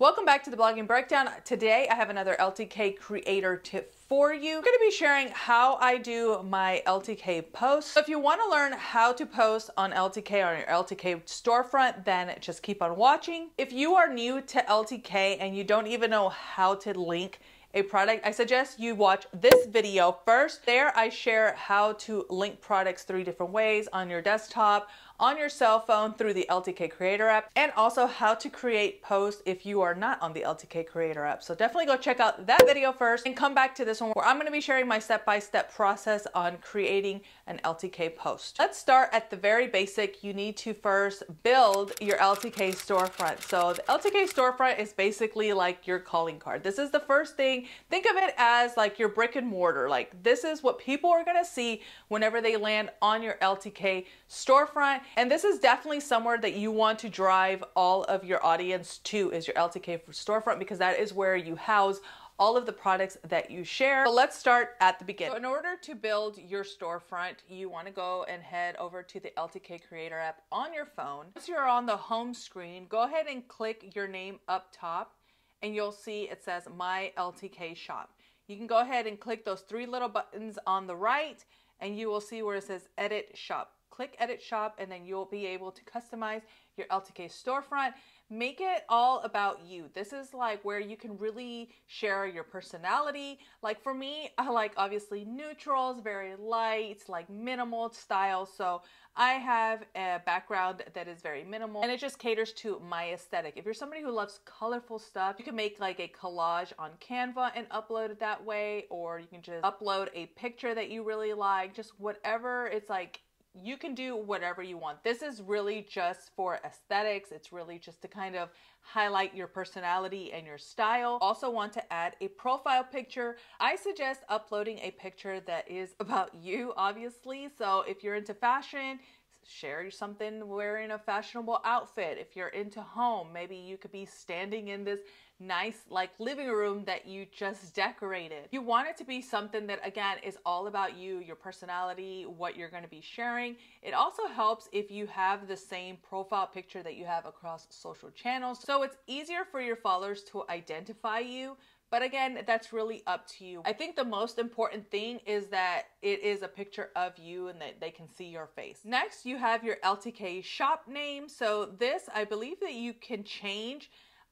Welcome back to the Blogging Breakdown. Today I have another LTK creator tip for you. I'm going to be sharing how I do my LTK posts. So if you want to learn how to post on LTK on your LTK storefront, then just keep on watching. If you are new to LTK and you don't even know how to link a product, I suggest you watch this video first. There I share how to link products three different ways on your desktop, on your cell phone through the LTK Creator app, and also how to create posts if you are not on the LTK Creator app. So definitely go check out that video first and come back to this one where I'm gonna be sharing my step-by-step -step process on creating an LTK post. Let's start at the very basic. You need to first build your LTK storefront. So the LTK storefront is basically like your calling card. This is the first thing. Think of it as like your brick and mortar. Like this is what people are gonna see whenever they land on your LTK storefront. And this is definitely somewhere that you want to drive all of your audience to is your LTK storefront because that is where you house all of the products that you share. So let's start at the beginning. So in order to build your storefront, you want to go and head over to the LTK Creator app on your phone. Once you're on the home screen, go ahead and click your name up top and you'll see it says My LTK Shop. You can go ahead and click those three little buttons on the right and you will see where it says Edit Shop click edit shop and then you'll be able to customize your LTK storefront. Make it all about you. This is like where you can really share your personality. Like for me, I like obviously neutrals, very light, like minimal style. So I have a background that is very minimal and it just caters to my aesthetic. If you're somebody who loves colorful stuff, you can make like a collage on Canva and upload it that way, or you can just upload a picture that you really like, just whatever it's like you can do whatever you want. This is really just for aesthetics. It's really just to kind of highlight your personality and your style. Also want to add a profile picture. I suggest uploading a picture that is about you, obviously. So if you're into fashion, share something wearing a fashionable outfit. If you're into home, maybe you could be standing in this nice like living room that you just decorated. You want it to be something that again is all about you, your personality, what you're going to be sharing. It also helps if you have the same profile picture that you have across social channels. So it's easier for your followers to identify you but again, that's really up to you. I think the most important thing is that it is a picture of you and that they can see your face. Next, you have your LTK shop name. So this, I believe that you can change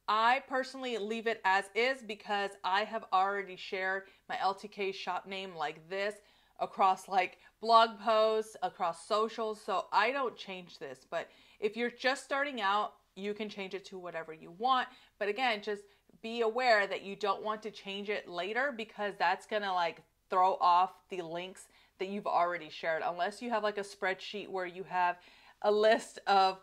I personally leave it as is because I have already shared my LTK shop name like this across like blog posts, across socials. So I don't change this. But if you're just starting out, you can change it to whatever you want. But again, just be aware that you don't want to change it later because that's going to like throw off the links that you've already shared unless you have like a spreadsheet where you have a list of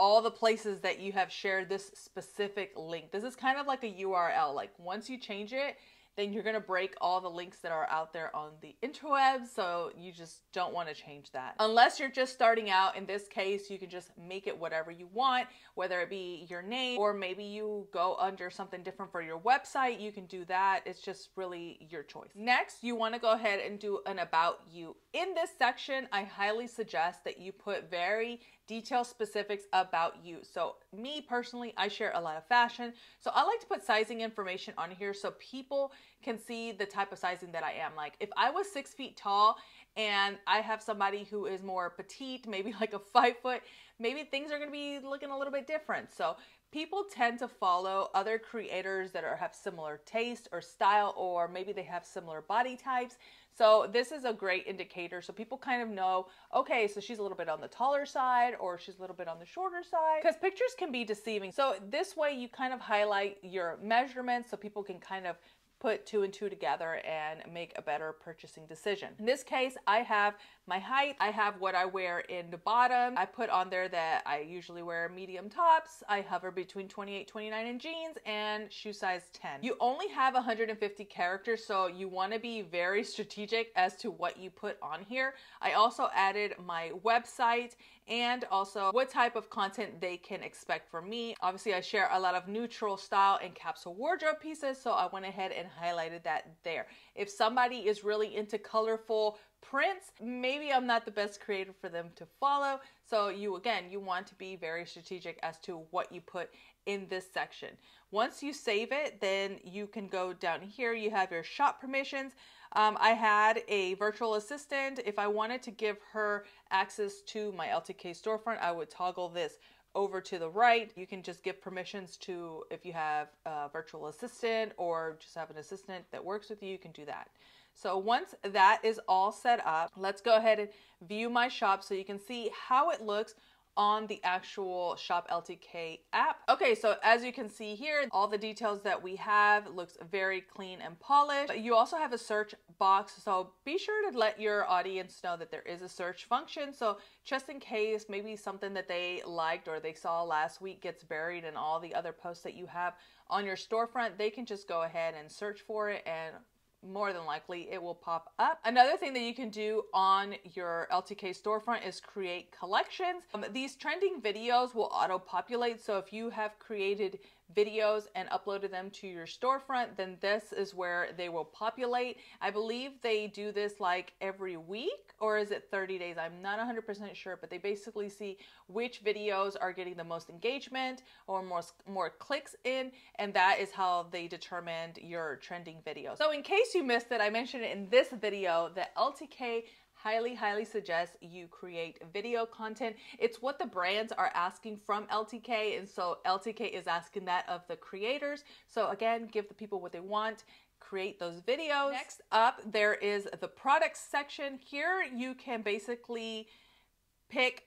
all the places that you have shared this specific link. This is kind of like a URL. Like once you change it, then you're going to break all the links that are out there on the interwebs. So you just don't want to change that. Unless you're just starting out, in this case, you can just make it whatever you want, whether it be your name or maybe you go under something different for your website. You can do that. It's just really your choice. Next, you want to go ahead and do an about you. In this section, I highly suggest that you put very detailed specifics about you. So me personally, I share a lot of fashion. So I like to put sizing information on here so people can see the type of sizing that I am. Like if I was six feet tall and I have somebody who is more petite, maybe like a five foot, maybe things are gonna be looking a little bit different. So people tend to follow other creators that are have similar taste or style or maybe they have similar body types so this is a great indicator. So people kind of know, okay, so she's a little bit on the taller side or she's a little bit on the shorter side because pictures can be deceiving. So this way you kind of highlight your measurements so people can kind of put two and two together and make a better purchasing decision. In this case, I have my height. I have what I wear in the bottom. I put on there that I usually wear medium tops. I hover between 28, 29 in jeans and shoe size 10. You only have 150 characters, so you want to be very strategic as to what you put on here. I also added my website and also what type of content they can expect from me. Obviously, I share a lot of neutral style and capsule wardrobe pieces, so I went ahead and highlighted that there. If somebody is really into colorful prints, maybe I'm not the best creator for them to follow. So you, again, you want to be very strategic as to what you put in this section. Once you save it, then you can go down here. You have your shop permissions. Um, I had a virtual assistant. If I wanted to give her access to my LTK storefront, I would toggle this over to the right. You can just give permissions to if you have a virtual assistant or just have an assistant that works with you, you can do that. So once that is all set up, let's go ahead and view my shop so you can see how it looks on the actual Shop LTK app. Okay, so as you can see here, all the details that we have looks very clean and polished. You also have a search box, so be sure to let your audience know that there is a search function. So just in case maybe something that they liked or they saw last week gets buried in all the other posts that you have on your storefront, they can just go ahead and search for it and more than likely it will pop up. Another thing that you can do on your LTK storefront is create collections. Um, these trending videos will auto populate. So if you have created videos and uploaded them to your storefront, then this is where they will populate. I believe they do this like every week or is it 30 days? I'm not 100% sure, but they basically see which videos are getting the most engagement or more, more clicks in, and that is how they determined your trending video. So in case you missed it, I mentioned in this video that LTK highly, highly suggest you create video content. It's what the brands are asking from LTK, and so LTK is asking that of the creators. So again, give the people what they want create those videos. Next up, there is the products section. Here you can basically pick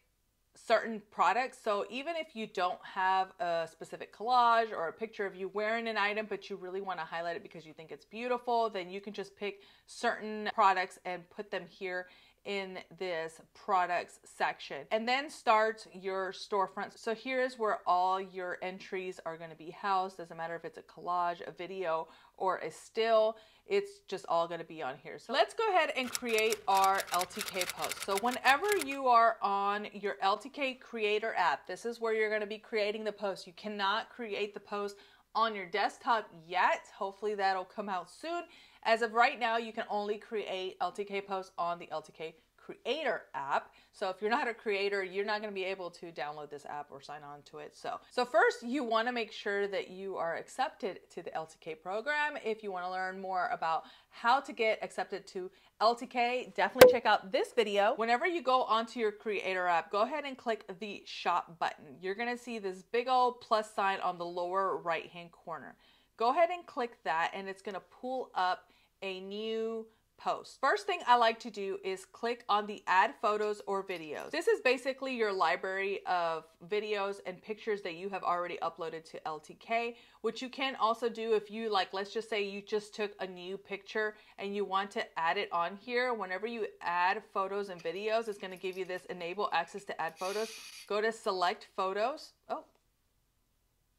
certain products. So even if you don't have a specific collage or a picture of you wearing an item, but you really want to highlight it because you think it's beautiful, then you can just pick certain products and put them here in this products section and then start your storefront. So here's where all your entries are going to be housed. Doesn't matter if it's a collage, a video, or a still, it's just all going to be on here. So let's go ahead and create our LTK post. So whenever you are on your LTK creator app, this is where you're going to be creating the post. You cannot create the post on your desktop yet. Hopefully that'll come out soon. As of right now, you can only create LTK posts on the LTK creator app. So if you're not a creator, you're not going to be able to download this app or sign on to it. So, so first you want to make sure that you are accepted to the LTK program. If you want to learn more about how to get accepted to LTK, definitely check out this video. Whenever you go onto your creator app, go ahead and click the shop button. You're going to see this big old plus sign on the lower right hand corner. Go ahead and click that and it's going to pull up a new post. First thing I like to do is click on the add photos or videos. This is basically your library of videos and pictures that you have already uploaded to LTK, which you can also do if you like, let's just say you just took a new picture and you want to add it on here. Whenever you add photos and videos, it's gonna give you this enable access to add photos. Go to select photos. Oh,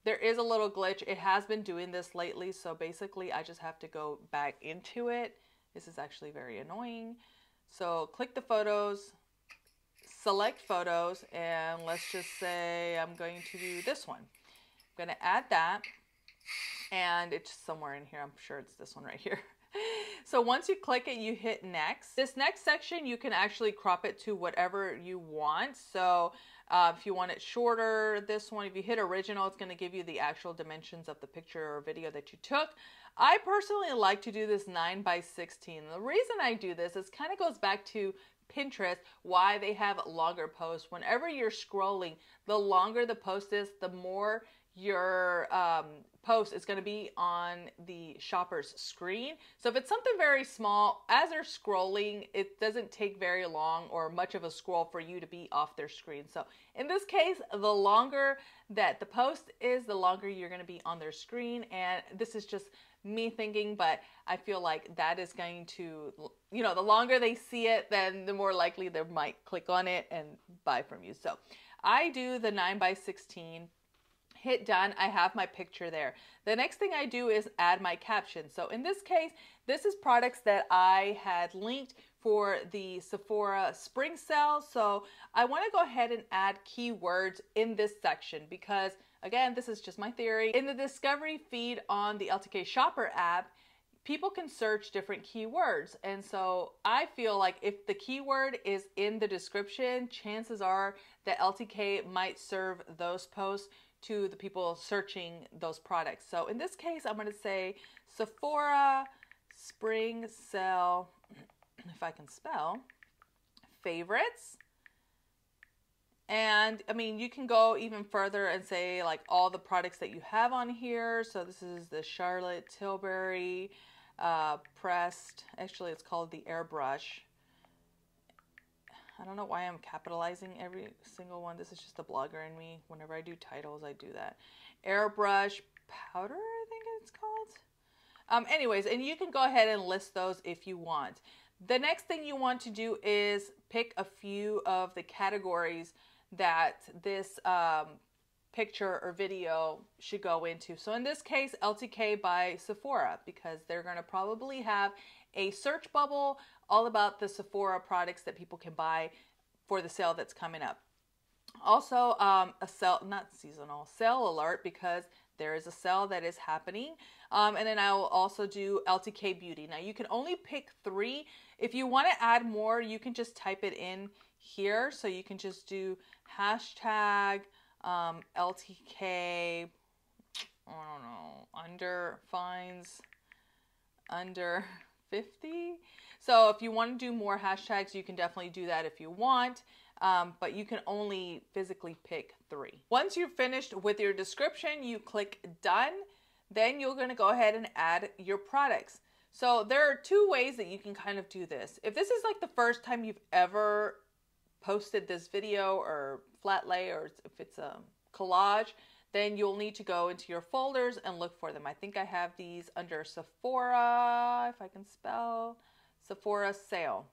there is a little glitch. It has been doing this lately, so basically I just have to go back into it this is actually very annoying. So click the photos, select photos, and let's just say I'm going to do this one. I'm going to add that, and it's somewhere in here. I'm sure it's this one right here. so once you click it, you hit next. This next section, you can actually crop it to whatever you want. So uh, if you want it shorter, this one, if you hit original, it's going to give you the actual dimensions of the picture or video that you took. I personally like to do this 9 by 16. The reason I do this is kind of goes back to Pinterest, why they have longer posts. Whenever you're scrolling, the longer the post is, the more your um, post is going to be on the shopper's screen. So if it's something very small, as they're scrolling, it doesn't take very long or much of a scroll for you to be off their screen. So in this case, the longer that the post is, the longer you're going to be on their screen. And this is just me thinking, but I feel like that is going to, you know, the longer they see it, then the more likely they might click on it and buy from you. So I do the 9 by 16 hit done, I have my picture there. The next thing I do is add my caption. So in this case, this is products that I had linked for the Sephora spring sale. So I wanna go ahead and add keywords in this section because Again, this is just my theory. In the discovery feed on the LTK Shopper app, people can search different keywords. And so I feel like if the keyword is in the description, chances are that LTK might serve those posts to the people searching those products. So in this case, I'm going to say Sephora Spring Sale, if I can spell, favorites. And I mean, you can go even further and say like all the products that you have on here. So this is the Charlotte Tilbury uh, pressed. Actually, it's called the airbrush. I don't know why I'm capitalizing every single one. This is just the blogger in me. Whenever I do titles, I do that. Airbrush powder, I think it's called. Um, anyways, and you can go ahead and list those if you want. The next thing you want to do is pick a few of the categories that this um, picture or video should go into. So in this case, LTK by Sephora, because they're going to probably have a search bubble all about the Sephora products that people can buy for the sale that's coming up. Also, um, a sale, not seasonal, sale alert because there is a sale that is happening. Um, and then I will also do LTK Beauty. Now you can only pick three. If you want to add more, you can just type it in here. So you can just do hashtag um, LTK, I don't know, under finds, under 50. So if you want to do more hashtags, you can definitely do that if you want. Um, but you can only physically pick three. Once you've finished with your description, you click done. Then you're going to go ahead and add your products. So there are two ways that you can kind of do this. If this is like the first time you've ever posted this video or flat lay or if it's a collage, then you'll need to go into your folders and look for them. I think I have these under Sephora, if I can spell, Sephora sale.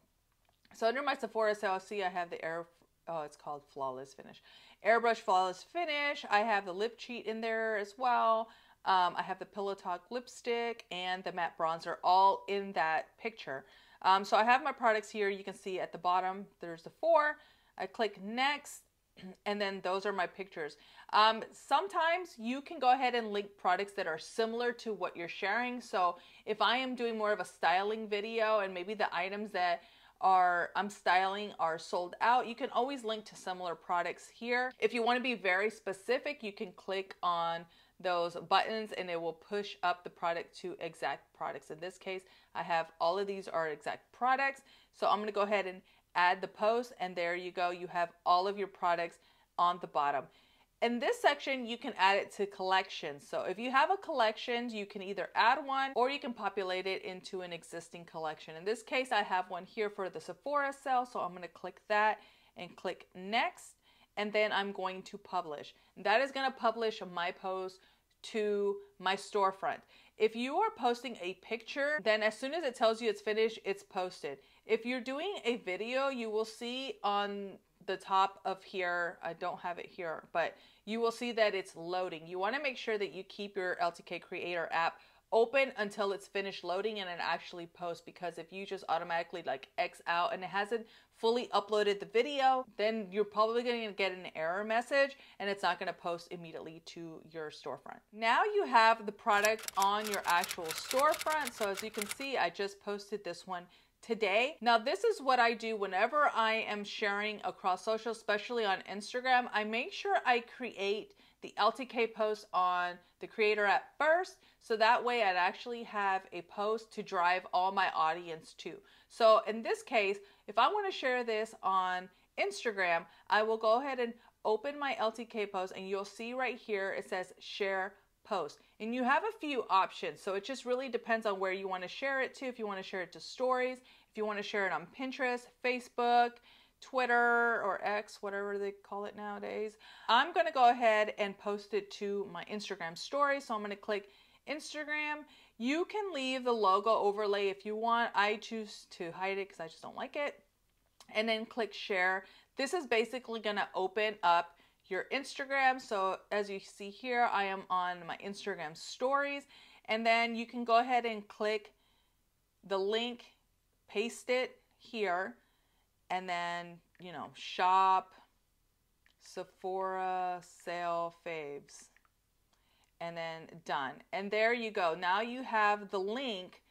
So under my Sephora sale, see I have the air, oh, it's called Flawless Finish. Airbrush Flawless Finish. I have the lip cheat in there as well. Um, I have the Pillow Talk lipstick and the matte bronzer all in that picture. Um, so I have my products here. You can see at the bottom, there's the four. I click next and then those are my pictures. Um, sometimes you can go ahead and link products that are similar to what you're sharing. So if I am doing more of a styling video and maybe the items that are I'm styling are sold out, you can always link to similar products here. If you want to be very specific, you can click on those buttons and it will push up the product to exact products. In this case, I have all of these are exact products. So I'm going to go ahead and add the post and there you go. You have all of your products on the bottom. In this section, you can add it to collections. So if you have a collection, you can either add one or you can populate it into an existing collection. In this case, I have one here for the Sephora sale. So I'm going to click that and click next. And then I'm going to publish. That is going to publish my post to my storefront. If you are posting a picture, then as soon as it tells you it's finished, it's posted. If you're doing a video, you will see on the top of here, I don't have it here, but you will see that it's loading. You want to make sure that you keep your LTK Creator app open until it's finished loading and it actually posts because if you just automatically like X out and it hasn't fully uploaded the video, then you're probably going to get an error message and it's not going to post immediately to your storefront. Now you have the product on your actual storefront. So as you can see, I just posted this one today. Now, this is what I do whenever I am sharing across social, especially on Instagram. I make sure I create the LTK post on the creator app first, so that way I'd actually have a post to drive all my audience to. So in this case, if I want to share this on Instagram, I will go ahead and open my LTK post and you'll see right here it says share post. And you have a few options, so it just really depends on where you want to share it to. If you want to share it to stories, if you want to share it on Pinterest, Facebook, Twitter or X, whatever they call it nowadays. I'm going to go ahead and post it to my Instagram story. So I'm going to click Instagram. You can leave the logo overlay if you want. I choose to hide it because I just don't like it. And then click share. This is basically going to open up your Instagram. So as you see here, I am on my Instagram stories. And then you can go ahead and click the link, paste it here and then, you know, shop, Sephora, sale, faves, and then done. And there you go. Now you have the link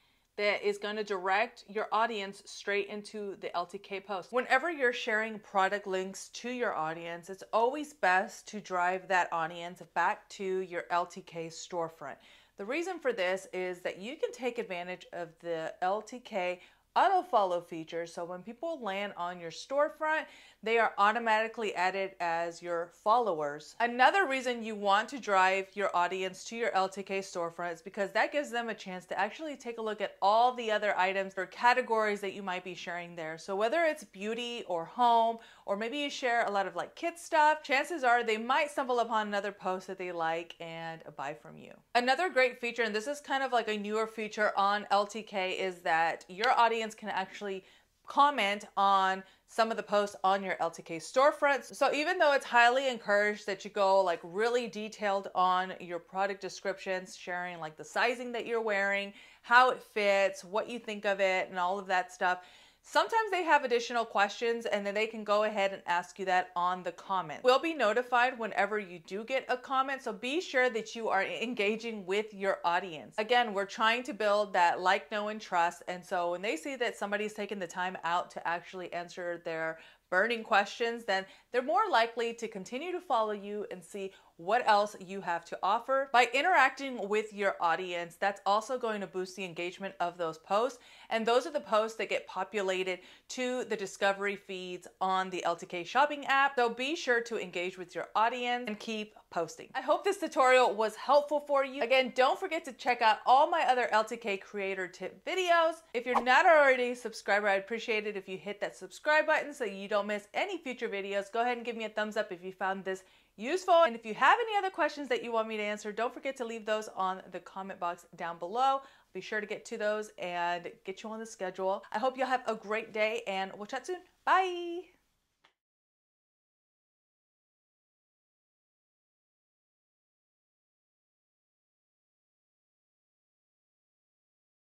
that is going to direct your audience straight into the LTK post. Whenever you're sharing product links to your audience, it's always best to drive that audience back to your LTK storefront. The reason for this is that you can take advantage of the LTK auto follow feature. So when people land on your storefront, they are automatically added as your followers. Another reason you want to drive your audience to your LTK storefront is because that gives them a chance to actually take a look at all the other items or categories that you might be sharing there. So whether it's beauty or home, or maybe you share a lot of like kid stuff, chances are they might stumble upon another post that they like and buy from you. Another great feature, and this is kind of like a newer feature on LTK, is that your audience can actually comment on some of the posts on your LTK storefronts. So even though it's highly encouraged that you go like really detailed on your product descriptions, sharing like the sizing that you're wearing, how it fits, what you think of it, and all of that stuff, Sometimes they have additional questions and then they can go ahead and ask you that on the comment. We'll be notified whenever you do get a comment, so be sure that you are engaging with your audience. Again, we're trying to build that like, know, and trust. And so when they see that somebody's taking the time out to actually answer their burning questions, then they're more likely to continue to follow you and see what else you have to offer. By interacting with your audience, that's also going to boost the engagement of those posts. And those are the posts that get populated to the discovery feeds on the LTK shopping app. So be sure to engage with your audience and keep posting. I hope this tutorial was helpful for you. Again, don't forget to check out all my other LTK creator tip videos. If you're not already a subscriber, I'd appreciate it if you hit that subscribe button so you don't miss any future videos. Go ahead and give me a thumbs up if you found this useful. And if you have any other questions that you want me to answer, don't forget to leave those on the comment box down below. Be sure to get to those and get you on the schedule. I hope you'll have a great day and we'll chat soon. Bye.